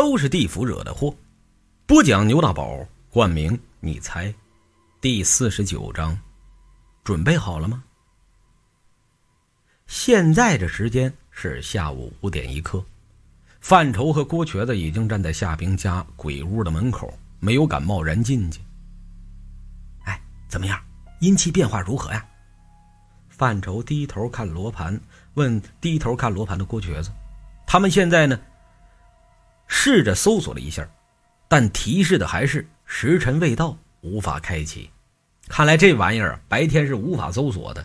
都是地府惹的祸。播讲牛大宝，冠名你猜，第四十九章，准备好了吗？现在这时间是下午五点一刻，范畴和郭瘸子已经站在夏冰家鬼屋的门口，没有敢贸然进去。哎，怎么样？阴气变化如何呀？范畴低头看罗盘，问低头看罗盘的郭瘸子。他们现在呢？试着搜索了一下。但提示的还是时辰未到，无法开启。看来这玩意儿白天是无法搜索的，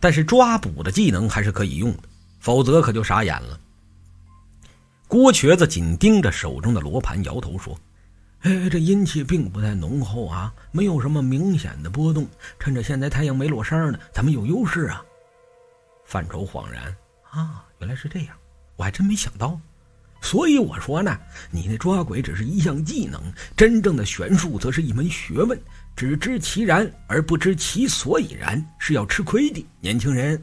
但是抓捕的技能还是可以用的，否则可就傻眼了。郭瘸子紧盯着手中的罗盘，摇头说：“哎，这阴气并不太浓厚啊，没有什么明显的波动。趁着现在太阳没落山呢，咱们有优势啊。”范畴恍然：“啊，原来是这样，我还真没想到。”所以我说呢，你那抓鬼只是一项技能，真正的玄术则是一门学问。只知其然而不知其所以然，是要吃亏的。年轻人，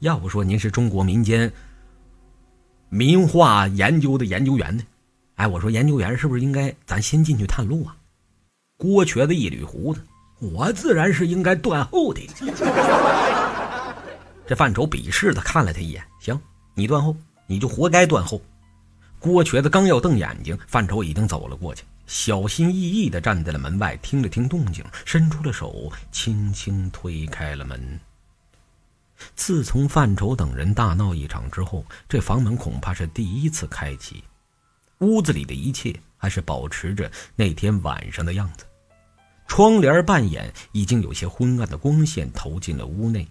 要不说您是中国民间民化研究的研究员呢？哎，我说研究员是不是应该咱先进去探路啊？郭瘸子一捋胡子，我自然是应该断后的。这范畴鄙视的看了他一眼，行，你断后。你就活该断后！郭瘸子刚要瞪眼睛，范畴已经走了过去，小心翼翼地站在了门外，听了听动静，伸出了手，轻轻推开了门。自从范畴等人大闹一场之后，这房门恐怕是第一次开启。屋子里的一切还是保持着那天晚上的样子，窗帘半掩，已经有些昏暗的光线投进了屋内。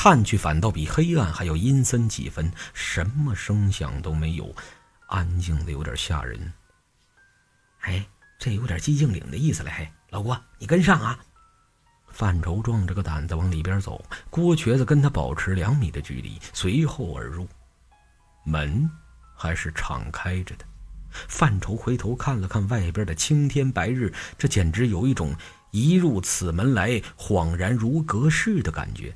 看去反倒比黑暗还要阴森几分，什么声响都没有，安静的有点吓人。哎，这有点寂静岭的意思了。嘿，老郭，你跟上啊！范畴壮着个胆子往里边走，郭瘸子跟他保持两米的距离，随后而入。门还是敞开着的。范畴回头看了看外边的青天白日，这简直有一种一入此门来恍然如隔世的感觉。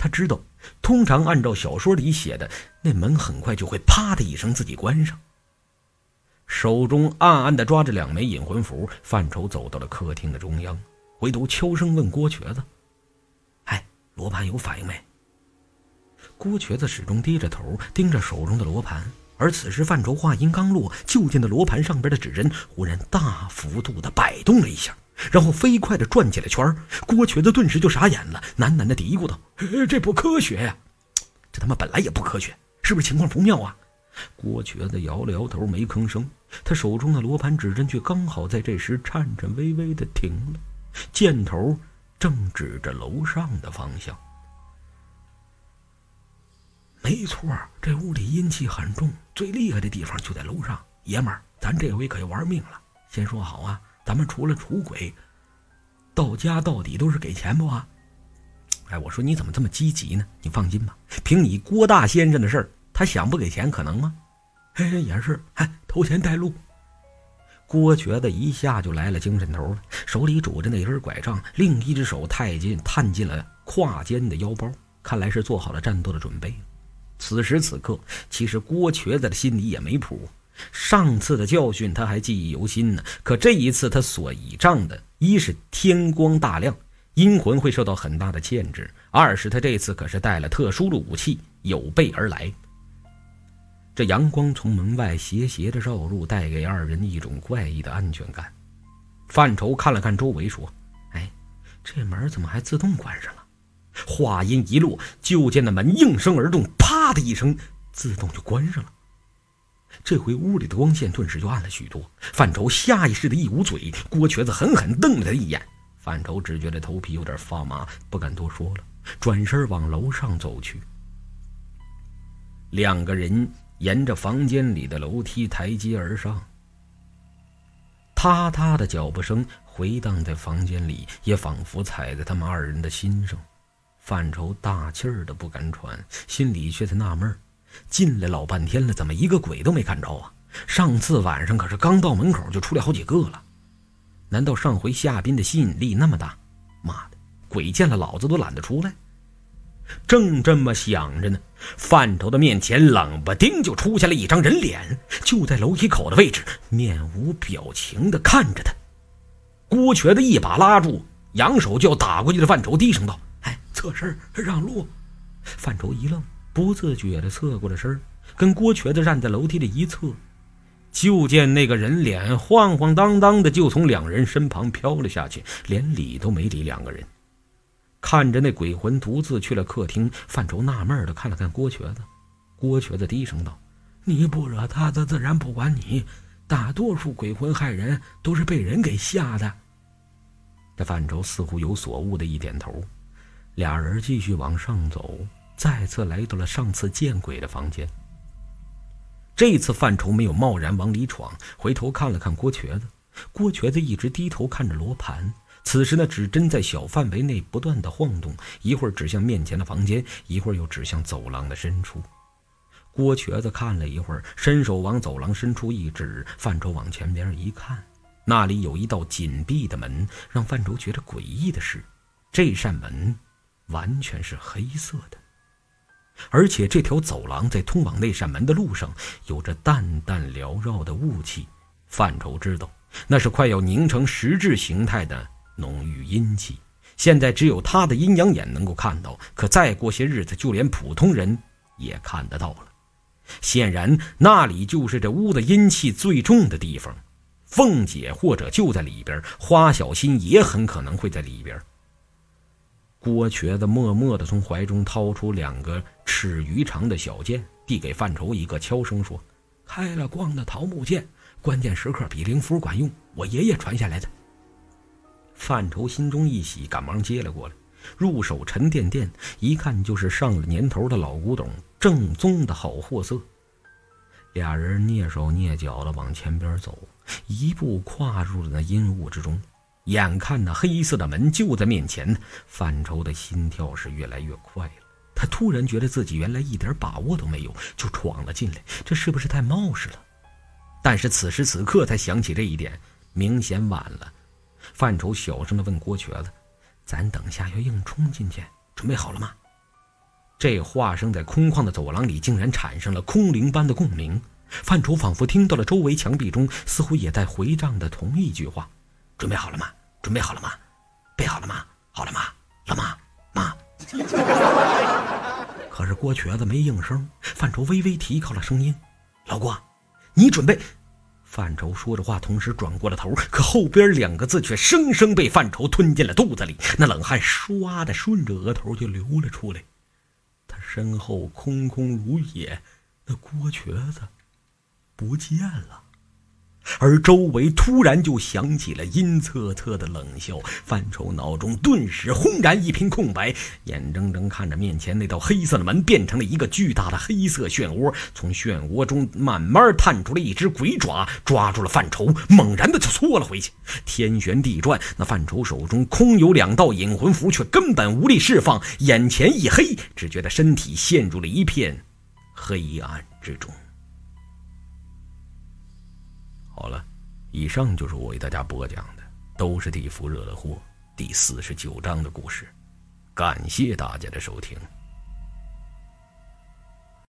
他知道，通常按照小说里写的，那门很快就会啪的一声自己关上。手中暗暗的抓着两枚引魂符，范畴走到了客厅的中央，回头悄声问郭瘸子：“哎，罗盘有反应没？”郭瘸子始终低着头盯着手中的罗盘，而此时范畴话音刚落，就见那罗盘上边的指针忽然大幅度的摆动了一下。然后飞快地转起了圈郭瘸子顿时就傻眼了，喃喃地嘀咕道：“这不科学呀，这他妈本来也不科学，是不是情况不妙啊？”郭瘸子摇了摇头，没吭声。他手中的罗盘指针却刚好在这时颤颤巍巍地停了，箭头正指着楼上的方向。没错，这屋里阴气很重，最厉害的地方就在楼上。爷们儿，咱这回可要玩命了，先说好啊。咱们除了出轨，到家到底都是给钱不啊？哎，我说你怎么这么积极呢？你放心吧，凭你郭大先生的事儿，他想不给钱可能吗？哎，也是，哎，投钱带路。郭瘸子一下就来了精神头了，手里拄着那根拐杖，另一只手太进探进了胯间的腰包，看来是做好了战斗的准备。此时此刻，其实郭瘸子的心里也没谱。上次的教训他还记忆犹新呢，可这一次他所倚仗的，一是天光大亮，阴魂会受到很大的限制；二是他这次可是带了特殊的武器，有备而来。这阳光从门外斜斜的照入，带给二人一种怪异的安全感。范畴看了看周围，说：“哎，这门怎么还自动关上了？”话音一落，就见那门应声而动，啪的一声，自动就关上了。这回屋里的光线顿时就暗了许多。范畴下意识的一捂嘴，郭瘸子狠狠瞪了他一眼。范畴只觉得头皮有点发麻，不敢多说了，转身往楼上走去。两个人沿着房间里的楼梯台阶而上，踏踏的脚步声回荡在房间里，也仿佛踩在他们二人的心上。范畴大气儿的不敢喘，心里却在纳闷儿。进来老半天了，怎么一个鬼都没看着啊？上次晚上可是刚到门口就出来好几个了，难道上回夏斌的吸引力那么大？妈的，鬼见了老子都懒得出来。正这么想着呢，范畴的面前冷不丁就出现了一张人脸，就在楼梯口的位置，面无表情的看着他。郭瘸子一把拉住扬手就要打过去的范畴，低声道：“哎，侧身让路。”范畴一愣，不自觉的侧过了身，跟郭瘸子站在楼梯的一侧。就见那个人脸晃晃荡荡的，就从两人身旁飘了下去，连理都没理两个人。看着那鬼魂独自去了客厅，范畴纳闷的看了看郭瘸子。郭瘸子低声道：“你不惹他，他自然不管你。大多数鬼魂害人，都是被人给吓的。”这范畴似乎有所悟的一点头。俩人继续往上走，再次来到了上次见鬼的房间。这次范畴没有贸然往里闯，回头看了看郭瘸子。郭瘸子一直低头看着罗盘，此时那指针在小范围内不断的晃动，一会儿指向面前的房间，一会儿又指向走廊的深处。郭瘸子看了一会儿，伸手往走廊深处一指，范畴往前边一看，那里有一道紧闭的门。让范畴觉得诡异的是，这扇门完全是黑色的。而且这条走廊在通往那扇门的路上，有着淡淡缭绕的雾气。范畴知道，那是快要凝成实质形态的浓郁阴气。现在只有他的阴阳眼能够看到，可再过些日子，就连普通人也看得到了。显然，那里就是这屋的阴气最重的地方。凤姐或者就在里边，花小新也很可能会在里边。郭瘸子默默地从怀中掏出两个尺余长的小剑，递给范畴一个，悄声说：“开了光的桃木剑，关键时刻比灵符管用，我爷爷传下来的。”范畴心中一喜，赶忙接了过来，入手沉甸甸，一看就是上了年头的老古董，正宗的好货色。俩人蹑手蹑脚地往前边走，一步跨入了那阴雾之中。眼看那黑色的门就在面前，范畴的心跳是越来越快了。他突然觉得自己原来一点把握都没有，就闯了进来，这是不是太冒失了？但是此时此刻才想起这一点，明显晚了。范畴小声的问郭瘸子：“咱等下要硬冲进去，准备好了吗？”这话声在空旷的走廊里竟然产生了空灵般的共鸣。范畴仿佛听到了周围墙壁中似乎也在回荡的同一句话。准备好了吗？准备好了吗？备好了吗？好了吗？老妈妈。可是郭瘸子没应声。范畴微微提高了声音：“老郭，你准备。”范畴说着话，同时转过了头，可后边两个字却生生被范畴吞进了肚子里。那冷汗唰的顺着额头就流了出来。他身后空空如也，那郭瘸子不见了。而周围突然就响起了阴恻恻的冷笑，范畴脑中顿时轰然一片空白，眼睁睁看着面前那道黑色的门变成了一个巨大的黑色漩涡，从漩涡中慢慢探出了一只鬼爪，抓住了范畴，猛然的就搓了回去。天旋地转，那范畴手中空有两道引魂符，却根本无力释放，眼前一黑，只觉得身体陷入了一片黑暗之中。好了，以上就是我为大家播讲的《都是地府惹的祸》第四十九章的故事，感谢大家的收听。